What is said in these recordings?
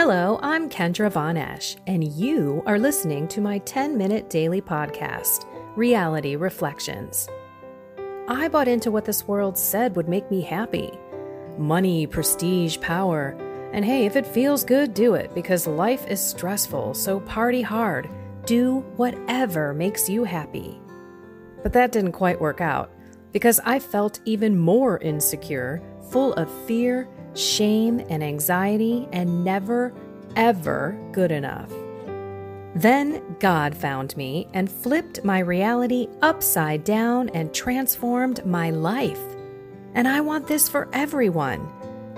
Hello, I'm Kendra Von Esh, and you are listening to my 10 minute daily podcast, Reality Reflections. I bought into what this world said would make me happy money, prestige, power. And hey, if it feels good, do it because life is stressful, so party hard. Do whatever makes you happy. But that didn't quite work out because I felt even more insecure, full of fear shame, and anxiety, and never, ever good enough. Then God found me and flipped my reality upside down and transformed my life. And I want this for everyone.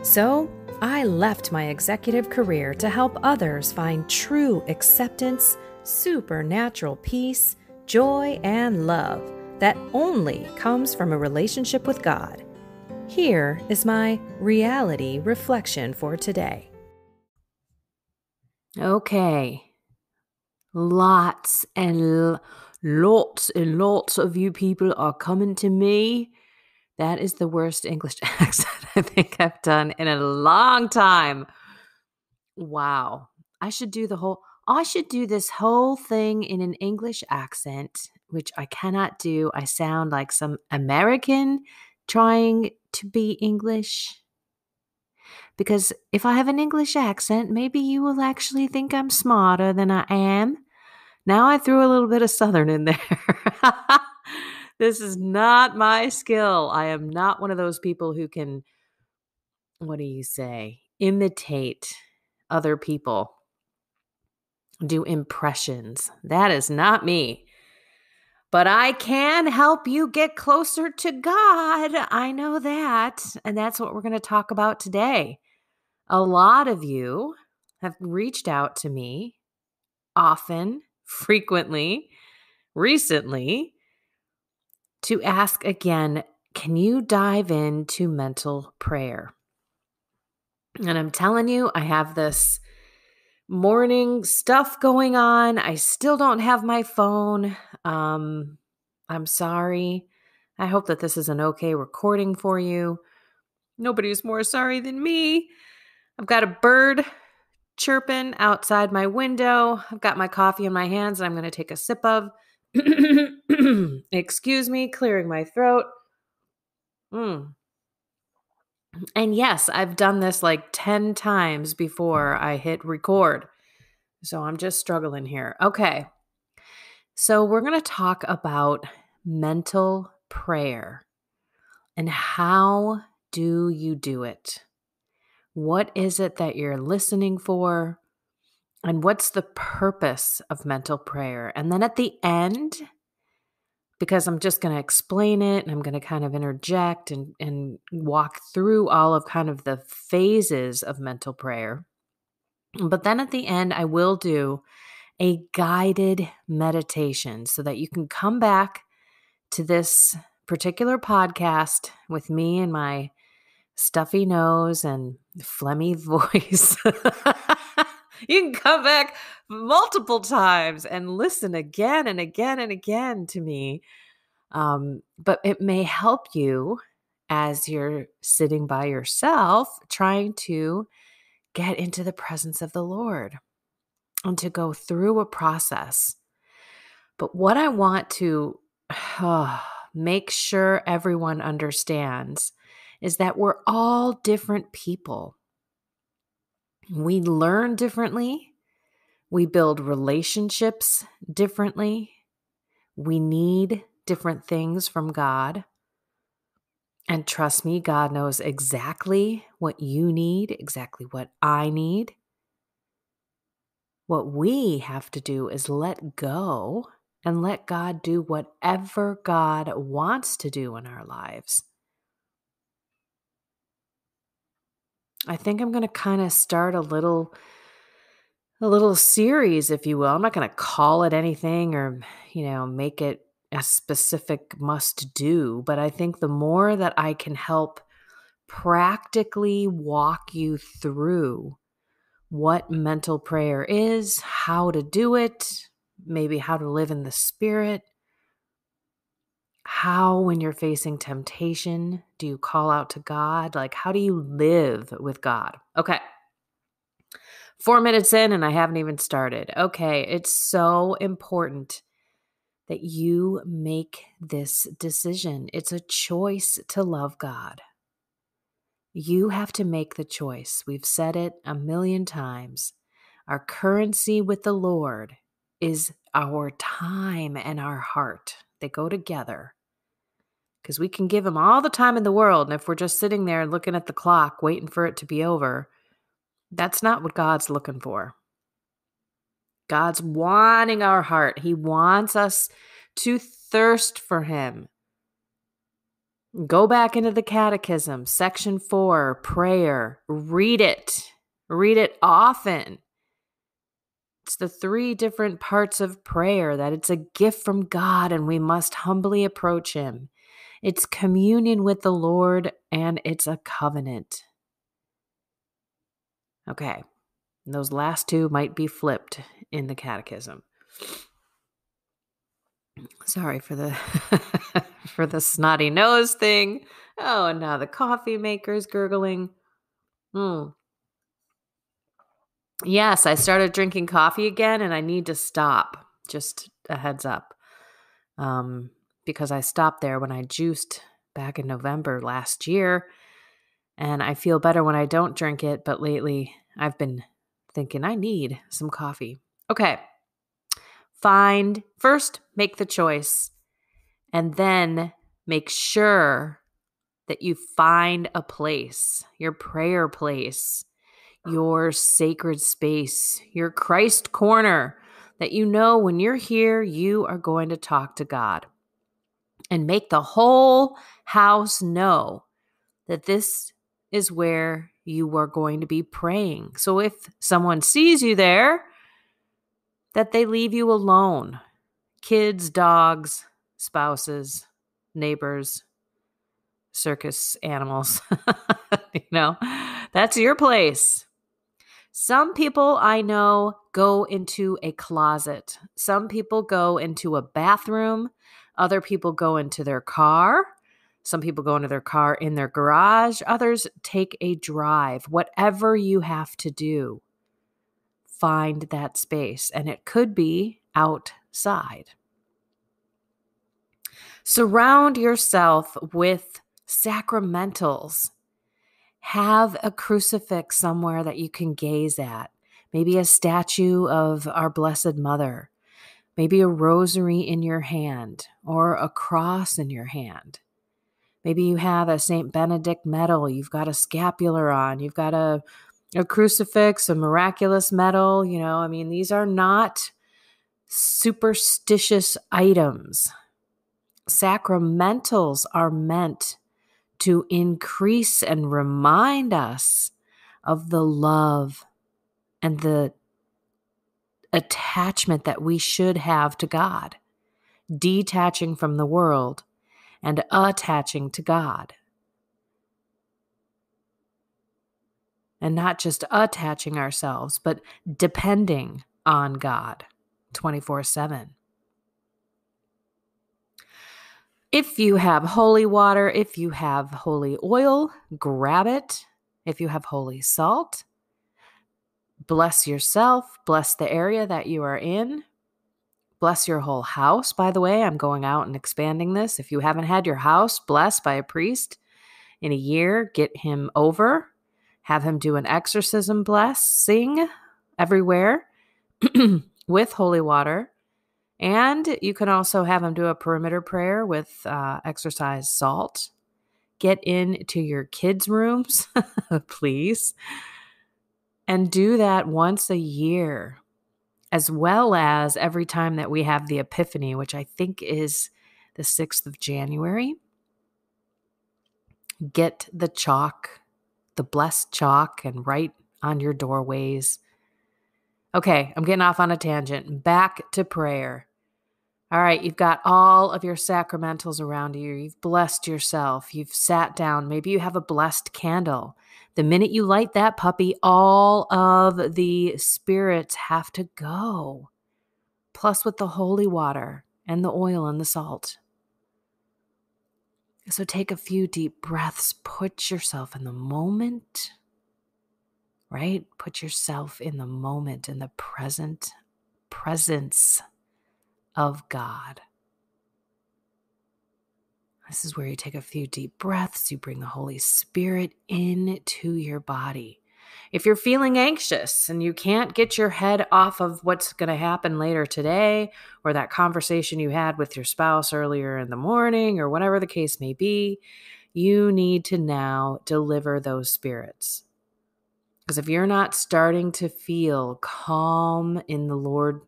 So I left my executive career to help others find true acceptance, supernatural peace, joy, and love that only comes from a relationship with God. Here is my reality reflection for today. Okay. Lots and l- lots and lots of you people are coming to me. That is the worst English accent I think I've done in a long time. Wow. I should do the whole I should do this whole thing in an English accent, which I cannot do. I sound like some American trying to be English? Because if I have an English accent, maybe you will actually think I'm smarter than I am. Now I threw a little bit of Southern in there. this is not my skill. I am not one of those people who can, what do you say, imitate other people, do impressions. That is not me but I can help you get closer to God. I know that. And that's what we're going to talk about today. A lot of you have reached out to me often, frequently, recently to ask again can you dive into mental prayer? And I'm telling you, I have this morning stuff going on. I still don't have my phone. Um, I'm sorry. I hope that this is an okay recording for you. Nobody's more sorry than me. I've got a bird chirping outside my window. I've got my coffee in my hands and I'm going to take a sip of. Excuse me, clearing my throat. Mm. And yes, I've done this like 10 times before I hit record. So I'm just struggling here. Okay. So we're going to talk about mental prayer and how do you do it? What is it that you're listening for? And what's the purpose of mental prayer? And then at the end, because I'm just going to explain it and I'm going to kind of interject and, and walk through all of kind of the phases of mental prayer. But then at the end, I will do a guided meditation so that you can come back to this particular podcast with me and my stuffy nose and phlegmy voice. You can come back multiple times and listen again and again and again to me. Um, but it may help you as you're sitting by yourself trying to get into the presence of the Lord and to go through a process. But what I want to uh, make sure everyone understands is that we're all different people. We learn differently. We build relationships differently. We need different things from God. And trust me, God knows exactly what you need, exactly what I need. What we have to do is let go and let God do whatever God wants to do in our lives. I think I'm going to kind of start a little a little series if you will. I'm not going to call it anything or, you know, make it a specific must do, but I think the more that I can help practically walk you through what mental prayer is, how to do it, maybe how to live in the spirit, how, when you're facing temptation, do you call out to God? Like, how do you live with God? Okay. Four minutes in, and I haven't even started. Okay, it's so important that you make this decision. It's a choice to love God. You have to make the choice. We've said it a million times. Our currency with the Lord is our time and our heart. They go together. Because we can give Him all the time in the world. And if we're just sitting there looking at the clock, waiting for it to be over, that's not what God's looking for. God's wanting our heart. He wants us to thirst for Him. Go back into the Catechism, section four, prayer. Read it. Read it often. It's the three different parts of prayer that it's a gift from God and we must humbly approach Him. It's communion with the Lord and it's a covenant. Okay, those last two might be flipped in the Catechism. Sorry for the for the snotty nose thing. Oh, and now the coffee maker's gurgling. Hmm. Yes, I started drinking coffee again and I need to stop. Just a heads up. Um, because I stopped there when I juiced back in November last year. And I feel better when I don't drink it, but lately I've been thinking I need some coffee. Okay. Find first, make the choice, and then make sure that you find a place, your prayer place your sacred space, your Christ corner, that you know when you're here, you are going to talk to God. And make the whole house know that this is where you are going to be praying. So if someone sees you there, that they leave you alone. Kids, dogs, spouses, neighbors, circus animals. you know, that's your place. Some people I know go into a closet. Some people go into a bathroom. Other people go into their car. Some people go into their car in their garage. Others take a drive. Whatever you have to do, find that space. And it could be outside. Surround yourself with sacramentals have a crucifix somewhere that you can gaze at, maybe a statue of our Blessed Mother, maybe a rosary in your hand or a cross in your hand. Maybe you have a St. Benedict medal, you've got a scapular on, you've got a, a crucifix, a miraculous medal. You know, I mean, these are not superstitious items. Sacramentals are meant to increase and remind us of the love and the attachment that we should have to God, detaching from the world and attaching to God. And not just attaching ourselves, but depending on God 24 7. If you have holy water, if you have holy oil, grab it. If you have holy salt, bless yourself, bless the area that you are in, bless your whole house. By the way, I'm going out and expanding this. If you haven't had your house blessed by a priest in a year, get him over, have him do an exorcism blessing everywhere with holy water. And you can also have them do a perimeter prayer with uh, exorcise salt. Get into your kids' rooms, please, and do that once a year, as well as every time that we have the Epiphany, which I think is the 6th of January. Get the chalk, the blessed chalk, and write on your doorways. Okay, I'm getting off on a tangent. Back to prayer. All right, you've got all of your sacramentals around you. You've blessed yourself. You've sat down. Maybe you have a blessed candle. The minute you light that puppy, all of the spirits have to go. Plus, with the holy water and the oil and the salt. So, take a few deep breaths. Put yourself in the moment. right? Put yourself in the moment, in the present presence of God. This is where you take a few deep breaths, you bring the Holy Spirit into your body. If you're feeling anxious and you can't get your head off of what's going to happen later today or that conversation you had with your spouse earlier in the morning or whatever the case may be, you need to now deliver those spirits. Because if you're not starting to feel calm in the Lord,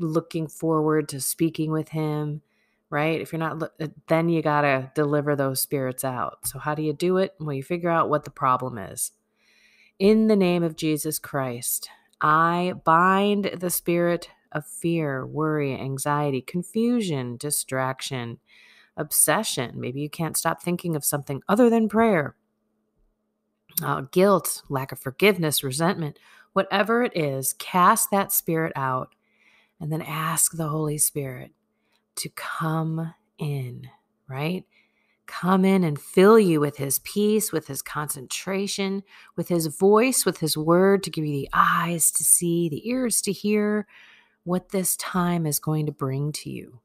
looking forward to speaking with Him, right? If you're not, uh, then you got to deliver those spirits out. So, how do you do it? Well, you figure out what the problem is. In the name of Jesus Christ, I bind the spirit of fear, worry, anxiety, confusion, distraction, obsession. Maybe you can't stop thinking of something other than prayer. Uh, guilt, lack of forgiveness, resentment, whatever it is, cast that spirit out and then ask the Holy Spirit to come in, right? Come in and fill you with his peace, with his concentration, with his voice, with his word to give you the eyes to see, the ears to hear what this time is going to bring to you.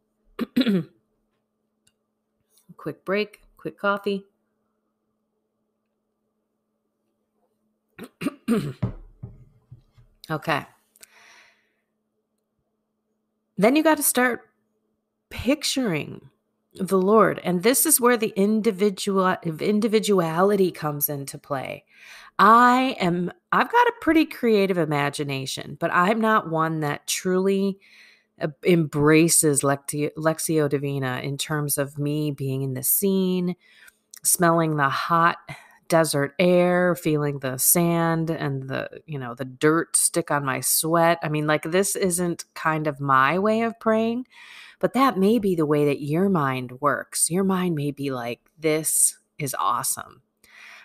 quick break, quick coffee. okay. Then you got to start picturing the Lord. And this is where the individual individuality comes into play. I am I've got a pretty creative imagination, but I'm not one that truly uh, embraces Lectio, Lectio Divina in terms of me being in the scene, smelling the hot desert air, feeling the sand and the, you know, the dirt stick on my sweat. I mean, like this isn't kind of my way of praying. But that may be the way that your mind works. Your mind may be like, this is awesome.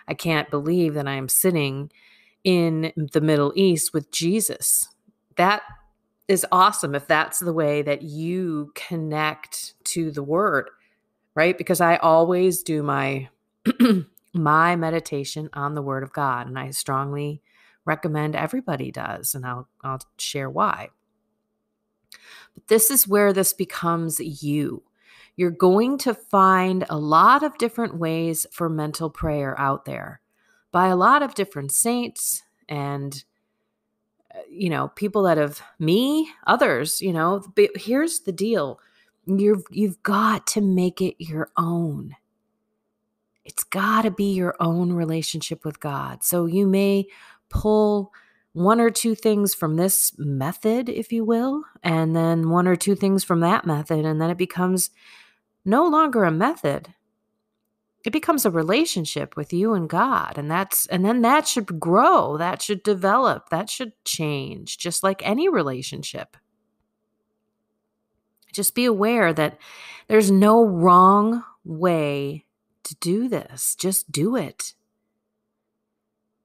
I can't believe that I'm sitting in the Middle East with Jesus. That is awesome if that's the way that you connect to the word, right? Because I always do my my meditation on the word of God and I strongly recommend everybody does and I'll I'll share why. But this is where this becomes you. You're going to find a lot of different ways for mental prayer out there by a lot of different saints and uh, you know people that have me others you know but here's the deal you've you've got to make it your own it's got to be your own relationship with god so you may pull one or two things from this method, if you will, and then one or two things from that method. And then it becomes no longer a method. It becomes a relationship with you and God. And that's, and then that should grow, that should develop, that should change, just like any relationship. Just be aware that there's no wrong way to do this. Just do it.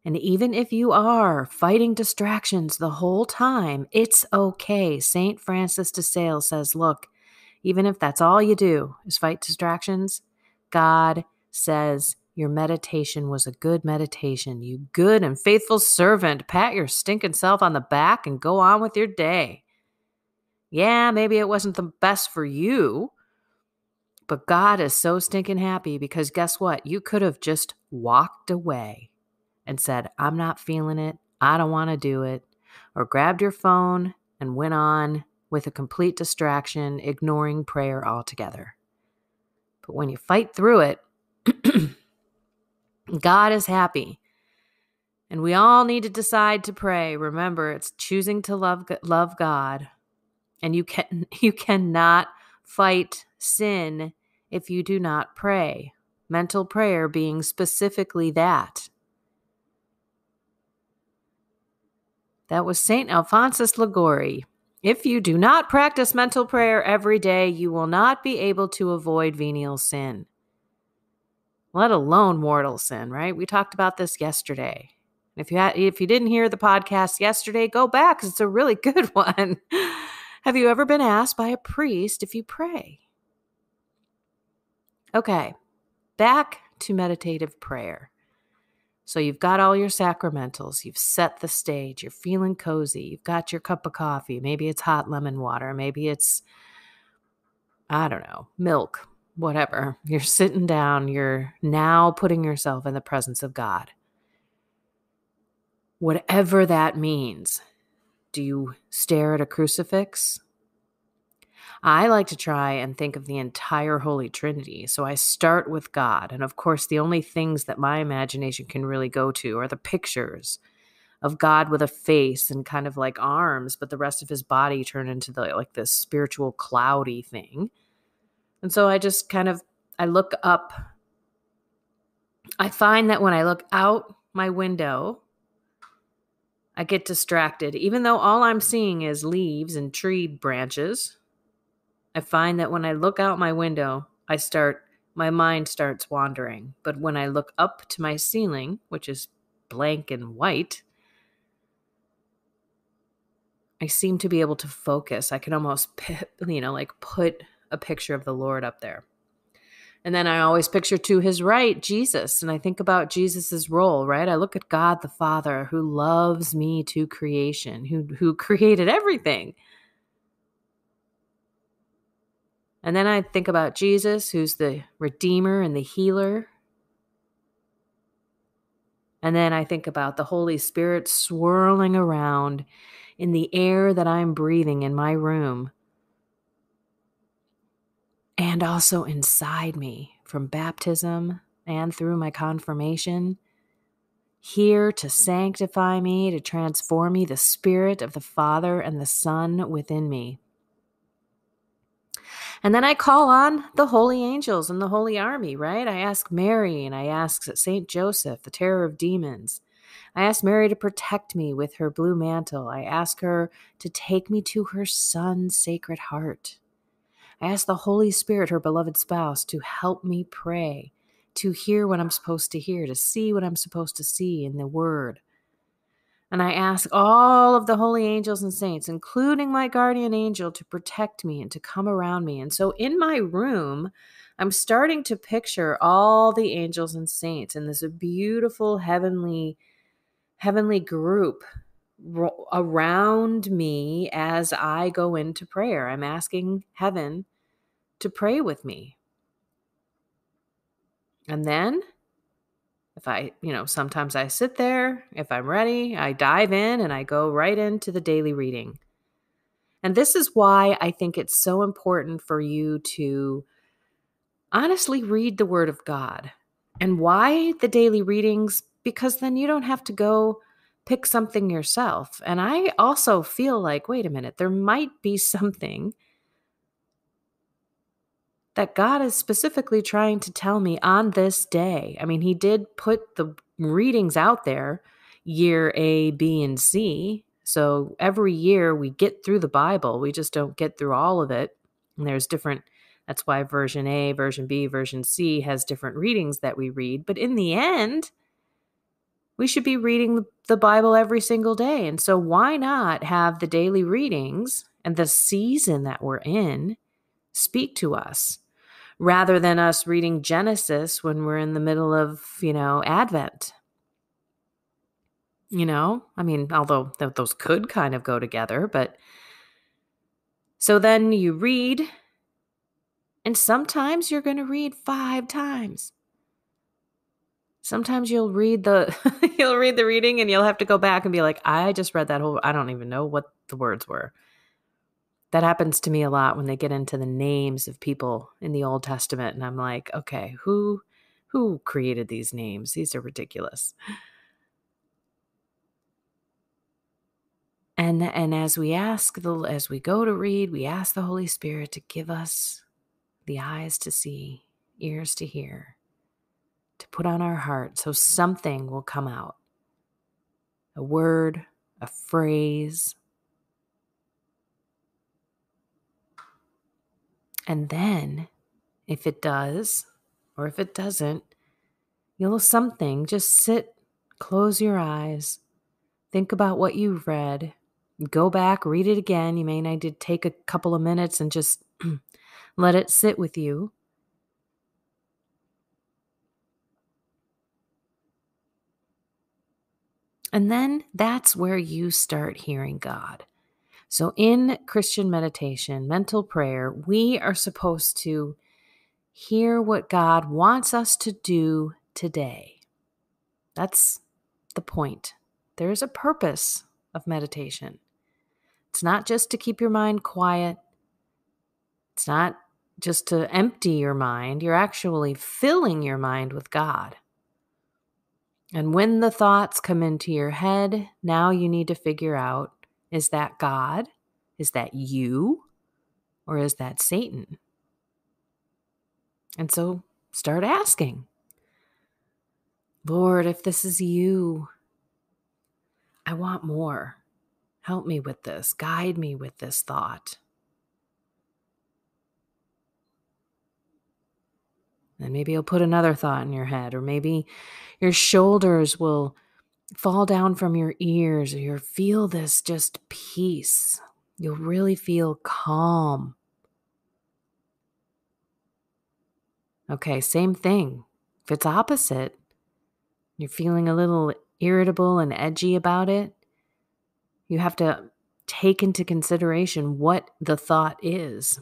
And even if you are fighting distractions the whole time, it's okay. St. Francis de Sales says, look, even if that's all you do is fight distractions, God says your meditation was a good meditation. You good and faithful servant. Pat your stinking self on the back and go on with your day. Yeah, maybe it wasn't the best for you, but God is so stinking happy because guess what? You could have just walked away and said, I'm not feeling it, I don't want to do it, or grabbed your phone and went on with a complete distraction, ignoring prayer altogether. But when you fight through it, God is happy. And we all need to decide to pray. Remember, it's choosing to love love God. And you can you cannot fight sin if you do not pray. Mental prayer being specifically that. That was St. Alphonsus Liguori. If you do not practice mental prayer every day, you will not be able to avoid venial sin, let alone mortal sin, right? We talked about this yesterday. If you had, if you didn't hear the podcast yesterday, go back because it's a really good one. Have you ever been asked by a priest if you pray? Okay, back to meditative prayer. So you've got all your sacramentals, you've set the stage, you're feeling cozy, you've got your cup of coffee, maybe it's hot lemon water, maybe it's, I don't know, milk, whatever. You're sitting down, you're now putting yourself in the presence of God. Whatever that means. Do you stare at a crucifix? I like to try and think of the entire Holy Trinity. So I start with God. And of course, the only things that my imagination can really go to are the pictures of God with a face and kind of like arms, but the rest of his body turned into the like this spiritual cloudy thing. And so I just kind of I look up I find that when I look out my window, I get distracted even though all I'm seeing is leaves and tree branches. I find that when I look out my window, I start, my mind starts wandering. But when I look up to my ceiling, which is blank and white, I seem to be able to focus. I can almost, you know, like put a picture of the Lord up there. And then I always picture to his right Jesus. And I think about Jesus's role, right? I look at God the Father who loves me to creation, who, who created everything. And then I think about Jesus, who's the Redeemer and the healer. And then I think about the Holy Spirit swirling around in the air that I'm breathing in my room. And also inside me from baptism and through my confirmation, here to sanctify me, to transform me, the Spirit of the Father and the Son within me. And then I call on the holy angels and the holy army, right? I ask Mary and I ask St. Joseph, the terror of demons. I ask Mary to protect me with her blue mantle. I ask her to take me to her son's sacred heart. I ask the Holy Spirit, her beloved spouse, to help me pray, to hear what I'm supposed to hear, to see what I'm supposed to see in the Word. And I ask all of the holy angels and saints, including my guardian angel, to protect me and to come around me. And so in my room, I'm starting to picture all the angels and saints in this beautiful heavenly heavenly group around me as I go into prayer. I'm asking heaven to pray with me. And then if I, you know, sometimes I sit there, if I'm ready, I dive in and I go right into the daily reading. And this is why I think it's so important for you to honestly read the Word of God. And why the daily readings? Because then you don't have to go pick something yourself. And I also feel like, wait a minute, there might be something that God is specifically trying to tell me on this day. I mean, He did put the readings out there year A, B, and C. So every year we get through the Bible, we just don't get through all of it. And there's different, that's why version A, version B, version C has different readings that we read. But in the end, we should be reading the Bible every single day. And so why not have the daily readings and the season that we're in speak to us? Rather than us reading Genesis when we're in the middle of, you know, Advent. You know, I mean, although th- those could kind of go together, but so then you read, and sometimes you're going to read five times. Sometimes you'll read the you'll read the reading and you'll have to go back and be like, I just read that whole I don't even know what the words were. That happens to me a lot when they get into the names of people in the Old Testament and I'm like, okay, who who created these names? These are ridiculous. And and as we ask the as we go to read, we ask the Holy Spirit to give us the eyes to see, ears to hear, to put on our heart so something will come out. A word, a phrase, And then, if it does, or if it doesn't, you'll something, just sit, close your eyes, think about what you've read, go back, read it again. You may need to take a couple of minutes and just let it sit with you. And then that's where you start hearing God. So, in Christian meditation, mental prayer, we are supposed to hear what God wants us to do today. That's the point. There is a purpose of meditation. It's not just to keep your mind quiet, it's not just to empty your mind. You're actually filling your mind with God. And when the thoughts come into your head, now you need to figure out is that God? Is that you? Or is that Satan? And so start asking Lord, if this is you, I want more. Help me with this. Guide me with this thought. And maybe you'll put another thought in your head, or maybe your shoulders will fall down from your ears, or you'll feel this just peace. You'll really feel calm. Okay, same thing. If it's opposite, you're feeling a little irritable and edgy about it, you have to take into consideration what the thought is.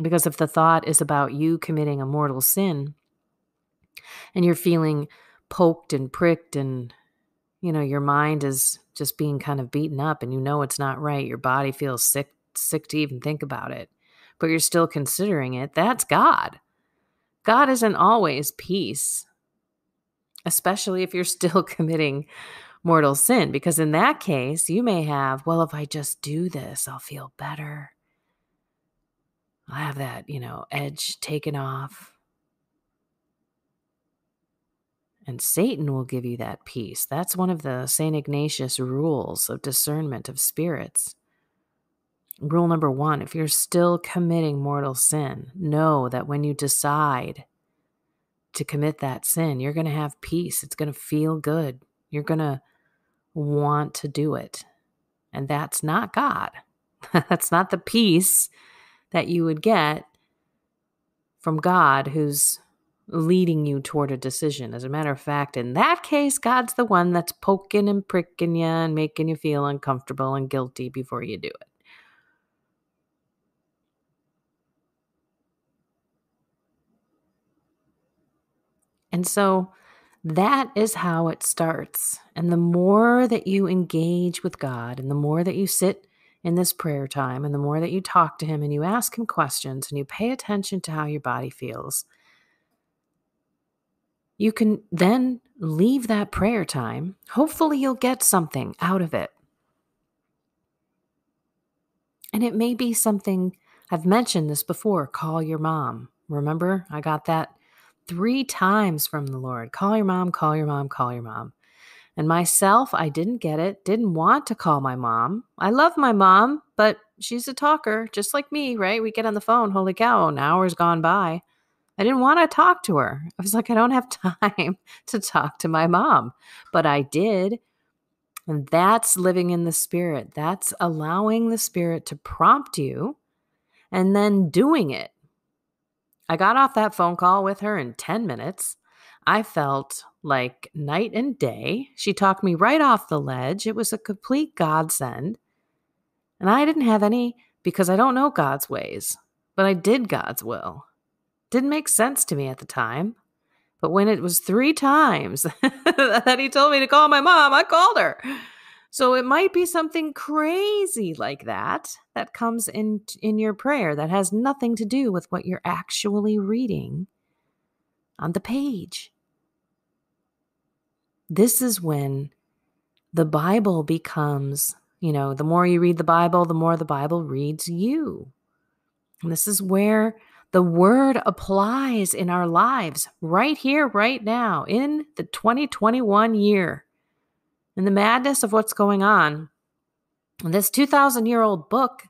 Because if the thought is about you committing a mortal sin and you're feeling poked and pricked and you know your mind is just being kind of beaten up and you know it's not right your body feels sick sick to even think about it but you're still considering it that's god god isn't always peace especially if you're still committing mortal sin, because in that case, you may have, well, if I just do this, I'll feel better. I'll have that, you know, edge taken off. And Satan will give you that peace. That's one of the St. Ignatius rules of discernment of spirits. Rule number one if you're still committing mortal sin, know that when you decide to commit that sin, you're going to have peace. It's going to feel good. You're going to want to do it. And that's not God. that's not the peace that you would get from God who's leading you toward a decision. As a matter of fact, in that case, God's the one that's poking and pricking you and making you feel uncomfortable and guilty before you do it. And so that is how it starts. And the more that you engage with God, and the more that you sit in this prayer time, and the more that you talk to Him and you ask Him questions and you pay attention to how your body feels, you can then leave that prayer time. Hopefully, you'll get something out of it. And it may be something I've mentioned this before call your mom. Remember, I got that three times from the Lord call your mom, call your mom, call your mom. And myself, I didn't get it, didn't want to call my mom. I love my mom, but she's a talker, just like me, right? We get on the phone, holy cow, an hour's gone by. I didn't want to talk to her. I was like, I don't have time to talk to my mom, but I did. And that's living in the spirit. That's allowing the spirit to prompt you and then doing it. I got off that phone call with her in 10 minutes. I felt like night and day. She talked me right off the ledge. It was a complete godsend. And I didn't have any because I don't know God's ways, but I did God's will. Didn't make sense to me at the time. But when it was three times that he told me to call my mom, I called her. So it might be something crazy like that that comes in in your prayer that has nothing to do with what you're actually reading on the page. This is when the Bible becomes, you know, the more you read the Bible, the more the Bible reads you. And this is where the word applies in our lives right here, right now, in the 2021 year in the madness of what's going on, this 2,000 year old book,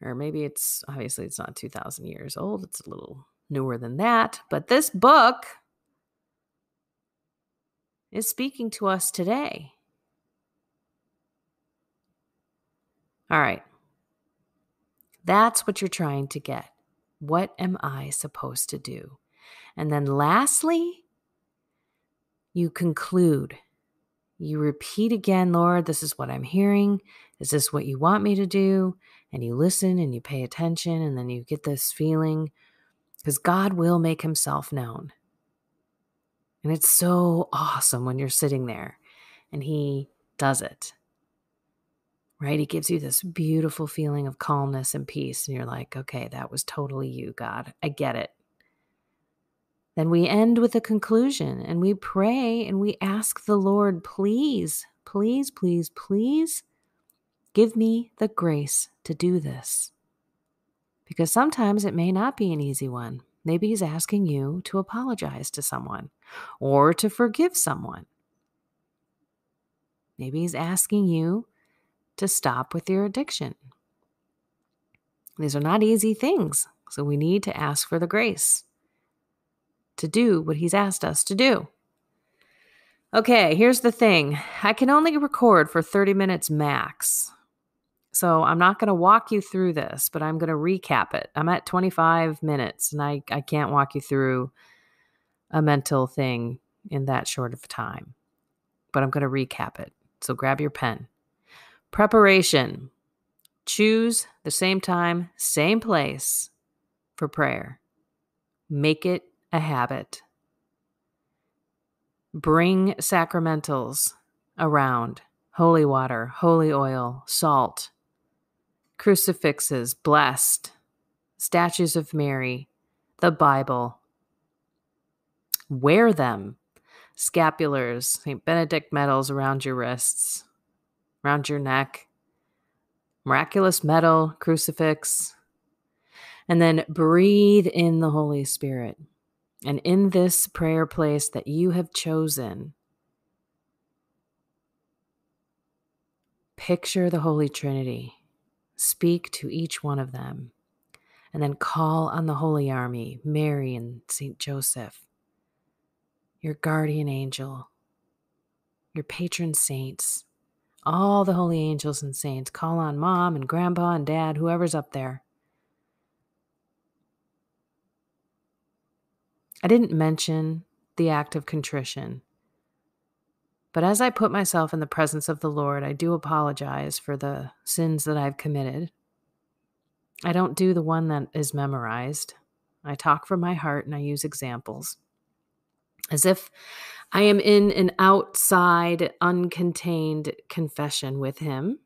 or maybe it's obviously it's not 2,000 years old, it's a little newer than that, but this book is speaking to us today. All right. That's what you're trying to get. What am I supposed to do? And then lastly, you conclude. You repeat again, Lord, this is what I'm hearing. Is this what you want me to do? And you listen and you pay attention, and then you get this feeling because God will make himself known. And it's so awesome when you're sitting there and he does it. Right? He gives you this beautiful feeling of calmness and peace. And you're like, okay, that was totally you, God. I get it. Then we end with a conclusion and we pray and we ask the Lord, please, please, please, please give me the grace to do this. Because sometimes it may not be an easy one. Maybe He's asking you to apologize to someone or to forgive someone. Maybe He's asking you to stop with your addiction. These are not easy things, so we need to ask for the grace to do what He's asked us to do. Okay, here's the thing I can only record for 30 minutes max. So I'm not going to walk you through this, but I'm going to recap it. I'm at 25 minutes and I, I can't walk you through a mental thing in that short of time, but I'm going to recap it. So grab your pen. Preparation. Choose the same time, same place for prayer. Make it a habit. Bring sacramentals around holy water, holy oil, salt, crucifixes, blessed, statues of Mary, the Bible. Wear them. Scapulars, St. Benedict medals around your wrists, around your neck, miraculous medal, crucifix. And then breathe in the Holy Spirit. And in this prayer place that you have chosen, picture the Holy Trinity Speak to each one of them, and then call on the Holy Army, Mary and St. Joseph, your guardian angel, your patron saints, all the holy angels and saints. Call on mom and grandpa and dad, whoever's up there. I didn't mention the act of contrition. But as I put myself in the presence of the Lord, I do apologize for the sins that I've committed. I don't do the one that is memorized. I talk from my heart and I use examples. As if I am in an outside, uncontained confession with Him.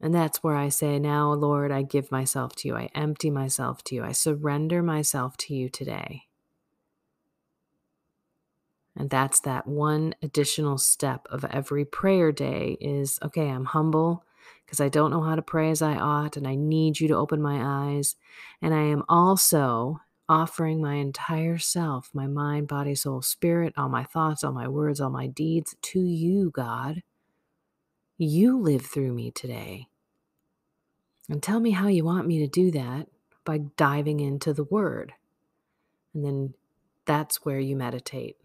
And that's where I say, Now, Lord, I give myself to you. I empty myself to you. I surrender myself to you today. And that's that one additional step of every prayer day is okay, I'm humble because I don't know how to pray as I ought, and I need you to open my eyes. And I am also offering my entire self, my mind, body, soul, spirit, all my thoughts, all my words, all my deeds to you, God. You live through me today. And tell me how you want me to do that by diving into the word. And then that's where you meditate.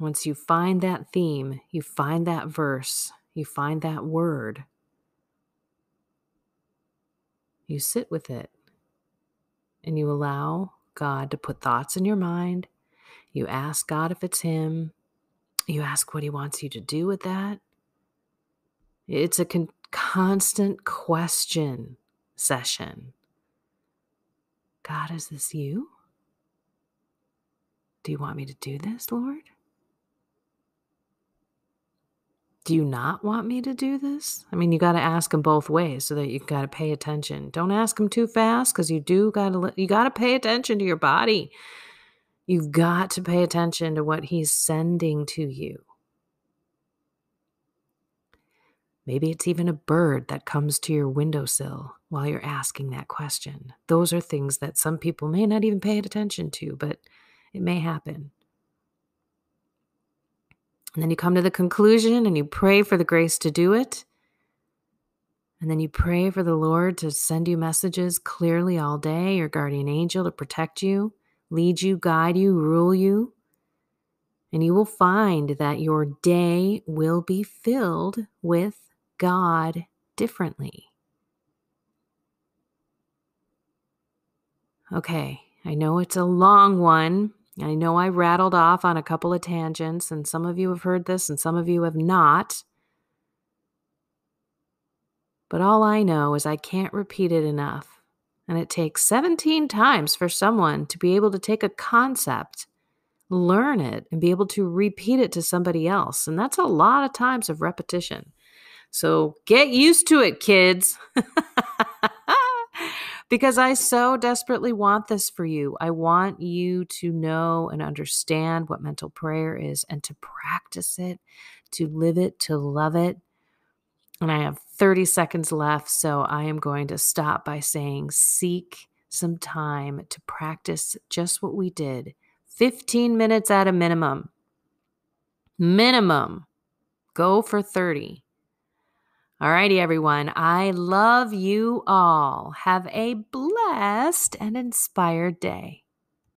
Once you find that theme, you find that verse, you find that word, you sit with it and you allow God to put thoughts in your mind. You ask God if it's Him. You ask what He wants you to do with that. It's a con- constant question session. God, is this you? Do you want me to do this, Lord? Do you not want me to do this? I mean, you got to ask them both ways so that you got to pay attention. Don't ask them too fast because you do got to you got to pay attention to your body. You've got to pay attention to what he's sending to you. Maybe it's even a bird that comes to your windowsill while you're asking that question. Those are things that some people may not even pay attention to, but it may happen. And then you come to the conclusion and you pray for the grace to do it. And then you pray for the Lord to send you messages clearly all day, your guardian angel to protect you, lead you, guide you, rule you. And you will find that your day will be filled with God differently. Okay, I know it's a long one, I know I rattled off on a couple of tangents, and some of you have heard this and some of you have not. But all I know is I can't repeat it enough. And it takes 17 times for someone to be able to take a concept, learn it, and be able to repeat it to somebody else. And that's a lot of times of repetition. So get used to it, kids. because I so desperately want this for you. I want you to know and understand what mental prayer is and to practice it, to live it, to love it. And I have 30 seconds left, so I am going to stop by saying seek some time to practice just what we did 15 minutes at a minimum. Minimum. Go for 30. All righty, everyone. I love you all. Have a blessed and inspired day.